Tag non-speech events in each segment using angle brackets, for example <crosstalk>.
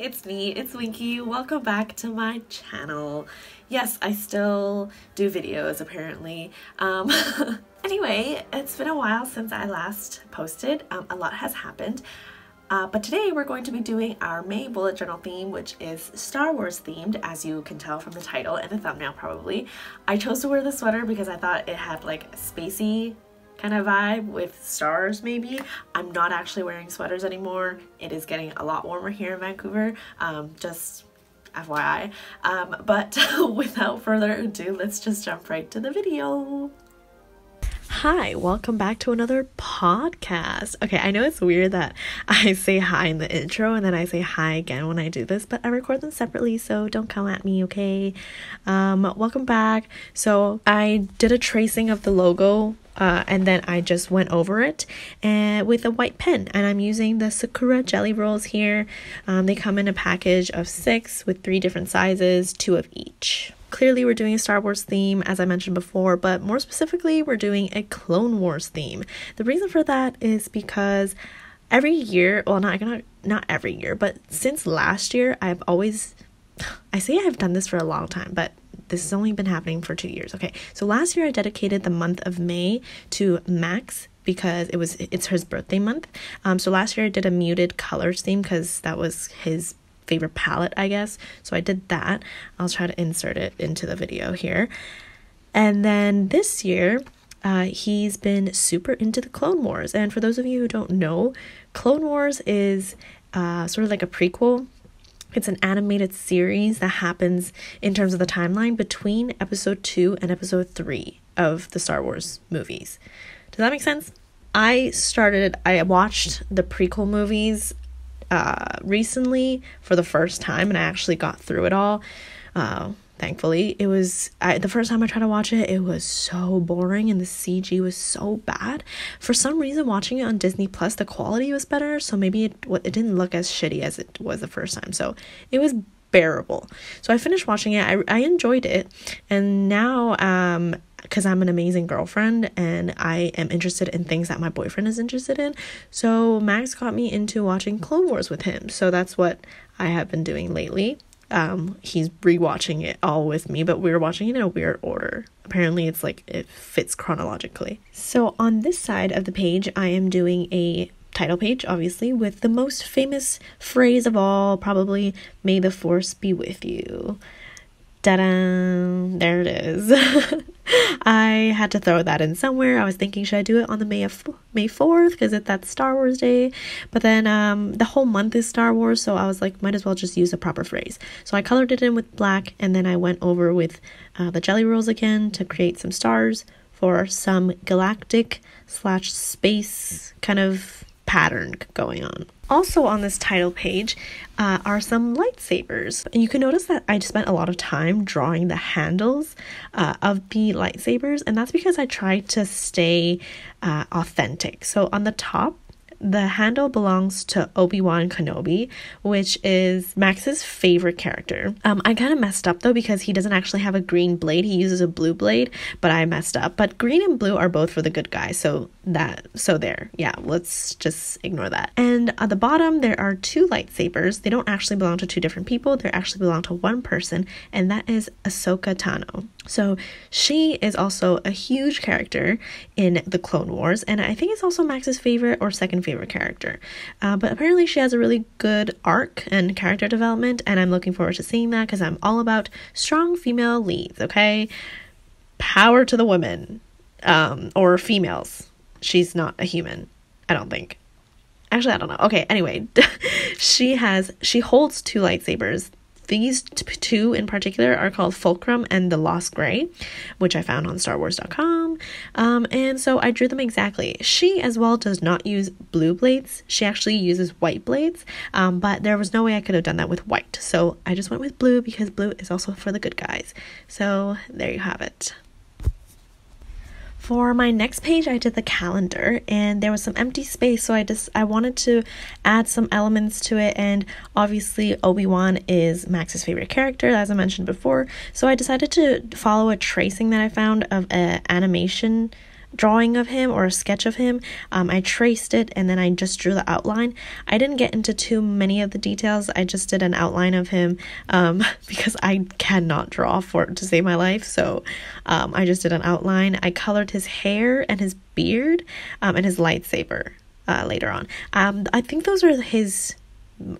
it's me, it's Winkie. Welcome back to my channel. Yes, I still do videos apparently. Um, <laughs> anyway, it's been a while since I last posted. Um, a lot has happened. Uh, but today we're going to be doing our May bullet journal theme, which is Star Wars themed, as you can tell from the title and the thumbnail probably. I chose to wear the sweater because I thought it had like spacey kind of vibe with stars maybe. I'm not actually wearing sweaters anymore. It is getting a lot warmer here in Vancouver. Um, just FYI. Um, but <laughs> without further ado, let's just jump right to the video. Hi, welcome back to another podcast. Okay, I know it's weird that <laughs> I say hi in the intro and then I say hi again when I do this, but I record them separately, so don't come at me, okay? Um, welcome back. So, I did a tracing of the logo uh, and then I just went over it and with a white pen and I'm using the Sakura jelly rolls here. Um, they come in a package of six with three different sizes, two of each. Clearly, we're doing a Star Wars theme, as I mentioned before, but more specifically, we're doing a Clone Wars theme. The reason for that is because every year, well, not not not every year, but since last year, I've always, <sighs> I say I've done this for a long time, but this has only been happening for two years. Okay, so last year I dedicated the month of May to Max because it was it's his birthday month. Um, so last year I did a muted colors theme because that was his favorite palette, I guess. So I did that. I'll try to insert it into the video here. And then this year, uh, he's been super into the Clone Wars. And for those of you who don't know, Clone Wars is uh, sort of like a prequel. It's an animated series that happens in terms of the timeline between episode 2 and episode 3 of the Star Wars movies. Does that make sense? I started, I watched the prequel movies uh, recently for the first time, and I actually got through it all. Uh, thankfully, it was I, the first time I tried to watch it. It was so boring, and the CG was so bad. For some reason, watching it on Disney Plus, the quality was better, so maybe it it didn't look as shitty as it was the first time. So it was bearable. So I finished watching it. I I enjoyed it, and now um because I'm an amazing girlfriend and I am interested in things that my boyfriend is interested in. So Max got me into watching Clone Wars with him. So that's what I have been doing lately. Um, he's rewatching it all with me, but we are watching it in a weird order. Apparently, it's like it fits chronologically. So, on this side of the page, I am doing a title page, obviously, with the most famous phrase of all, probably, May the Force be with you. Da-da! There it is. <laughs> I had to throw that in somewhere. I was thinking, should I do it on the May of May fourth because that's Star Wars Day? But then um, the whole month is Star Wars, so I was like, might as well just use a proper phrase. So I colored it in with black, and then I went over with uh, the jelly rolls again to create some stars for some galactic slash space kind of pattern going on. Also on this title page uh, are some lightsabers. And you can notice that I spent a lot of time drawing the handles uh, of the lightsabers, and that's because I tried to stay uh, authentic. So on the top, the handle belongs to Obi-Wan Kenobi, which is Max's favorite character. Um, I kind of messed up though because he doesn't actually have a green blade. He uses a blue blade, but I messed up. But green and blue are both for the good guy, so that so there. Yeah, let's just ignore that. And at the bottom there are two lightsabers. They don't actually belong to two different people. They actually belong to one person, and that is Ahsoka Tano. So she is also a huge character in the Clone Wars, and I think it's also Max's favorite or second favorite character. Uh, but apparently, she has a really good arc and character development, and I'm looking forward to seeing that because I'm all about strong female leads. Okay, power to the women um, or females. She's not a human, I don't think. Actually, I don't know. Okay, anyway, <laughs> she has she holds two lightsabers these two in particular are called Fulcrum and the Lost Grey, which I found on StarWars.com. Um, and so I drew them exactly. She as well does not use blue blades. She actually uses white blades, um, but there was no way I could have done that with white. So I just went with blue because blue is also for the good guys. So there you have it. For my next page, I did the calendar and there was some empty space, so I just I wanted to add some elements to it and obviously Obi-Wan is Max's favorite character as I mentioned before. So I decided to follow a tracing that I found of an animation drawing of him or a sketch of him. Um, I traced it and then I just drew the outline. I didn't get into too many of the details. I just did an outline of him um, <laughs> because I cannot draw for to save my life. So um, I just did an outline. I colored his hair and his beard um, and his lightsaber uh, later on. Um, I think those are his.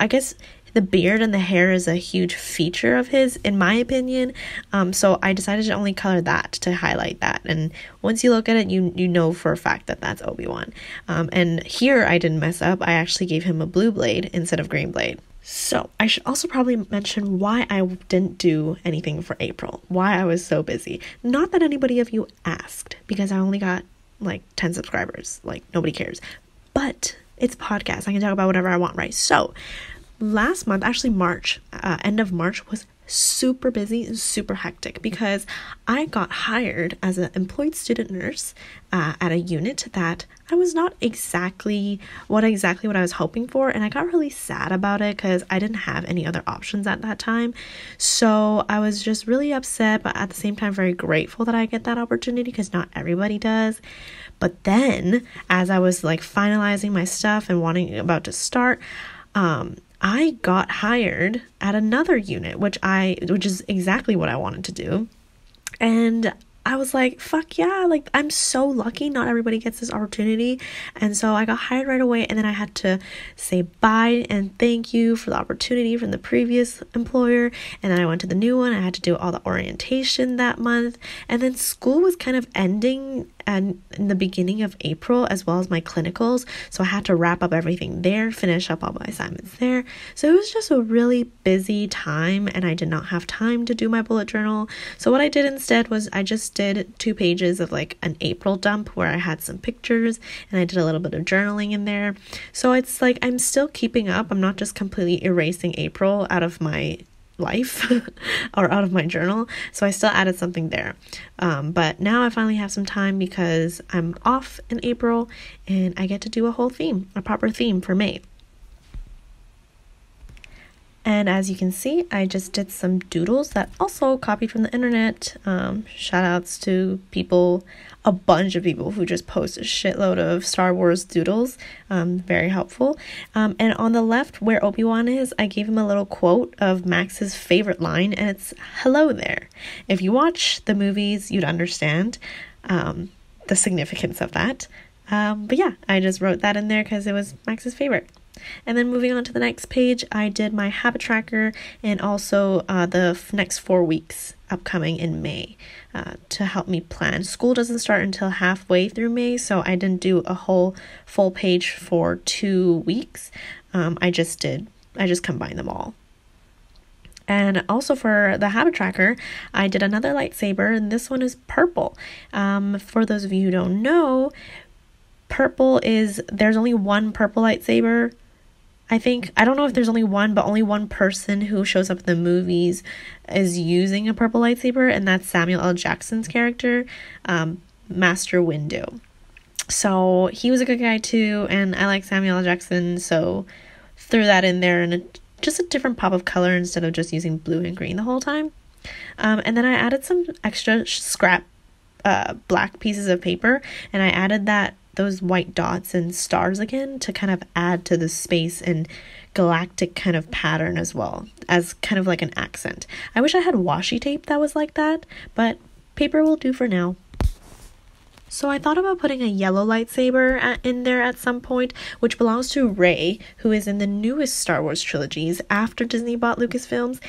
I guess the beard and the hair is a huge feature of his, in my opinion. Um, so I decided to only color that to highlight that. And once you look at it, you you know for a fact that that's Obi Wan. Um, and here I didn't mess up. I actually gave him a blue blade instead of green blade. So, I should also probably mention why I didn't do anything for April, why I was so busy. Not that anybody of you asked, because I only got like 10 subscribers. Like, nobody cares. But it's a podcast. I can talk about whatever I want, right? So, last month, actually March, uh, end of March was super busy and super hectic because I got hired as an employed student nurse uh, at a unit that I was not exactly what exactly what I was hoping for, and I got really sad about it because I didn't have any other options at that time. So I was just really upset, but at the same time very grateful that I get that opportunity because not everybody does. But then, as I was like finalizing my stuff and wanting about to start, um, I got hired at another unit, which I which is exactly what I wanted to do. And I was like, fuck yeah, like I'm so lucky. Not everybody gets this opportunity. And so I got hired right away. And then I had to say bye and thank you for the opportunity from the previous employer. And then I went to the new one. I had to do all the orientation that month. And then school was kind of ending and in the beginning of April, as well as my clinicals. So I had to wrap up everything there, finish up all my assignments there. So it was just a really busy time, and I did not have time to do my bullet journal. So what I did instead was I just did two pages of like an April dump where I had some pictures and I did a little bit of journaling in there. So it's like I'm still keeping up. I'm not just completely erasing April out of my life <laughs> or out of my journal. So I still added something there. Um, but now I finally have some time because I'm off in April and I get to do a whole theme, a proper theme for May. And as you can see, I just did some doodles that also copied from the internet. Um, shout outs to people, a bunch of people who just post a shitload of Star Wars doodles. Um, very helpful. Um, and on the left, where Obi Wan is, I gave him a little quote of Max's favorite line, and it's Hello there. If you watch the movies, you'd understand um, the significance of that. Um, but yeah, I just wrote that in there because it was Max's favorite. And then moving on to the next page, I did my habit tracker and also uh, the f- next four weeks upcoming in May uh, to help me plan. School doesn't start until halfway through May, so I didn't do a whole full page for two weeks. Um, I just did, I just combined them all. And also for the habit tracker, I did another lightsaber, and this one is purple. Um, for those of you who don't know, purple is there's only one purple lightsaber I think I don't know if there's only one, but only one person who shows up in the movies is using a purple lightsaber, and that's Samuel L. Jackson's character, um, Master Windu. So he was a good guy too, and I like Samuel L. Jackson, so threw that in there and just a different pop of color instead of just using blue and green the whole time. Um, and then I added some extra scrap uh, black pieces of paper, and I added that those white dots and stars again to kind of add to the space and galactic kind of pattern as well as kind of like an accent. I wish I had washi tape that was like that, but paper will do for now. So I thought about putting a yellow lightsaber at, in there at some point, which belongs to Rey, who is in the newest Star Wars trilogies after Disney bought Lucasfilms.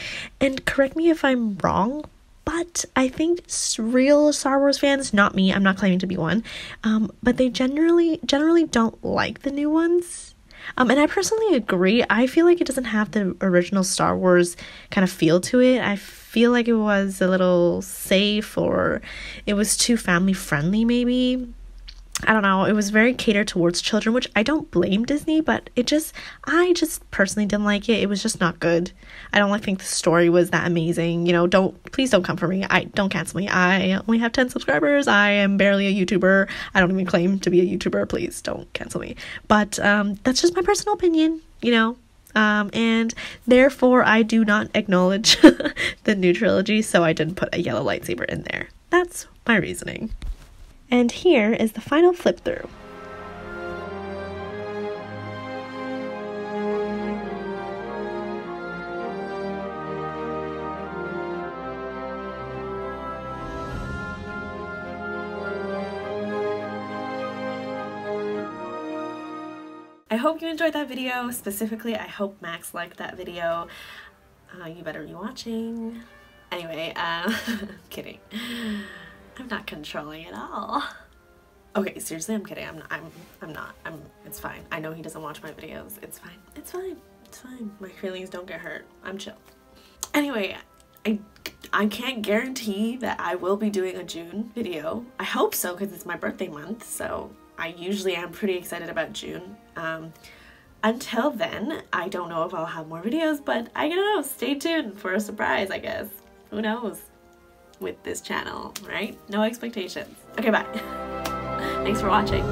And correct me if I'm wrong, but I think real Star Wars fans, not me, I'm not claiming to be one, um, but they generally generally don't like the new ones. Um, and I personally agree. I feel like it doesn't have the original Star Wars kind of feel to it. I feel like it was a little safe or it was too family friendly, maybe. I don't know, it was very catered towards children, which I don't blame Disney, but it just, I just personally didn't like it. It was just not good. I don't think the story was that amazing. You know, don't, please don't come for me. I don't cancel me. I only have 10 subscribers. I am barely a YouTuber. I don't even claim to be a YouTuber. Please don't cancel me. But um, that's just my personal opinion, you know. Um, and therefore, I do not acknowledge <laughs> the new trilogy, so I didn't put a yellow lightsaber in there. That's my reasoning. And here is the final flip through. I hope you enjoyed that video. Specifically, I hope Max liked that video. Uh, you better be watching. Anyway, uh, <laughs> kidding. I'm not controlling at all. Okay, seriously, I'm kidding. I'm not, I'm, I'm not. I'm, it's fine. I know he doesn't watch my videos. It's fine. It's fine. It's fine. My feelings don't get hurt. I'm chill. Anyway, I, I can't guarantee that I will be doing a June video. I hope so because it's my birthday month, so I usually am pretty excited about June. Um, until then, I don't know if I'll have more videos, but I don't know. Stay tuned for a surprise, I guess. Who knows? With this channel, right? No expectations. Okay, bye. <laughs> Thanks for watching.